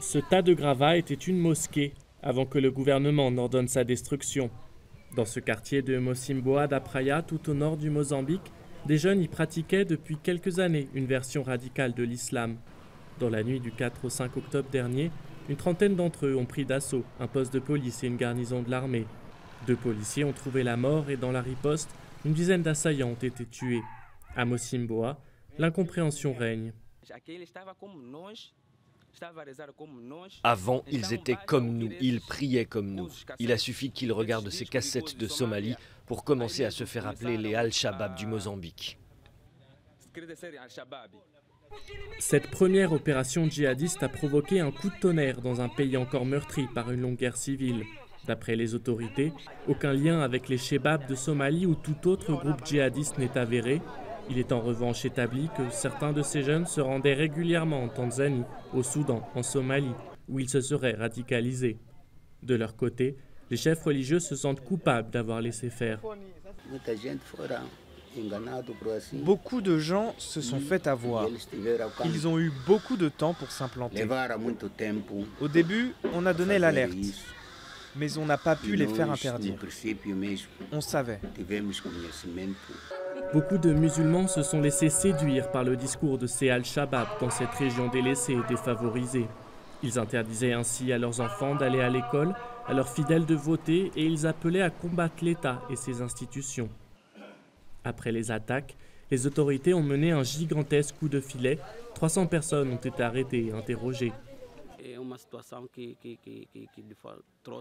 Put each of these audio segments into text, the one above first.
Ce tas de gravats était une mosquée avant que le gouvernement n'ordonne sa destruction. Dans ce quartier de Mosimboa da tout au nord du Mozambique, des jeunes y pratiquaient depuis quelques années une version radicale de l'islam. Dans la nuit du 4 au 5 octobre dernier, une trentaine d'entre eux ont pris d'assaut un poste de police et une garnison de l'armée. Deux policiers ont trouvé la mort et dans la riposte, une dizaine d'assaillants ont été tués. À Mosimboa, l'incompréhension règne. Avant, ils étaient comme nous, ils priaient comme nous. Il a suffi qu'ils regardent ces cassettes de Somalie pour commencer à se faire appeler les Al-Shabaab du Mozambique. Cette première opération djihadiste a provoqué un coup de tonnerre dans un pays encore meurtri par une longue guerre civile. D'après les autorités, aucun lien avec les Shebabs de Somalie ou tout autre groupe djihadiste n'est avéré. Il est en revanche établi que certains de ces jeunes se rendaient régulièrement en Tanzanie, au Soudan, en Somalie, où ils se seraient radicalisés. De leur côté, les chefs religieux se sentent coupables d'avoir laissé faire. Beaucoup de gens se sont fait avoir. Ils ont eu beaucoup de temps pour s'implanter. Au début, on a donné l'alerte, mais on n'a pas pu les faire interdire. On savait. Beaucoup de musulmans se sont laissés séduire par le discours de ces Al-Shabaab dans cette région délaissée et défavorisée. Ils interdisaient ainsi à leurs enfants d'aller à l'école, à leurs fidèles de voter et ils appelaient à combattre l'État et ses institutions. Après les attaques, les autorités ont mené un gigantesque coup de filet. 300 personnes ont été arrêtées et interrogées.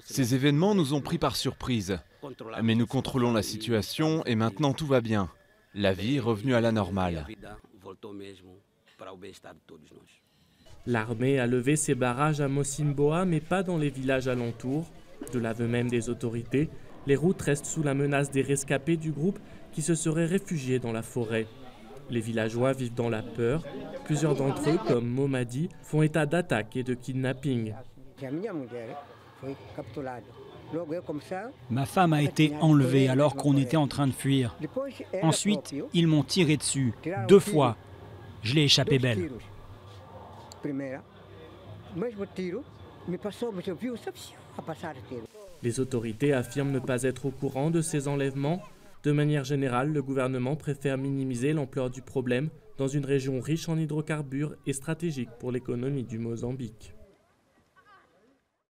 Ces événements nous ont pris par surprise. Mais nous contrôlons la situation et maintenant tout va bien. La vie est revenue à la normale. L'armée a levé ses barrages à Mosimboa, mais pas dans les villages alentours. De l'aveu même des autorités, les routes restent sous la menace des rescapés du groupe qui se seraient réfugiés dans la forêt. Les villageois vivent dans la peur. Plusieurs d'entre eux, comme Momadi, font état d'attaques et de kidnapping. Ma femme a été enlevée alors qu'on était en train de fuir. Ensuite, ils m'ont tiré dessus, deux fois. Je l'ai échappé belle. Les autorités affirment ne pas être au courant de ces enlèvements. De manière générale, le gouvernement préfère minimiser l'ampleur du problème dans une région riche en hydrocarbures et stratégique pour l'économie du Mozambique.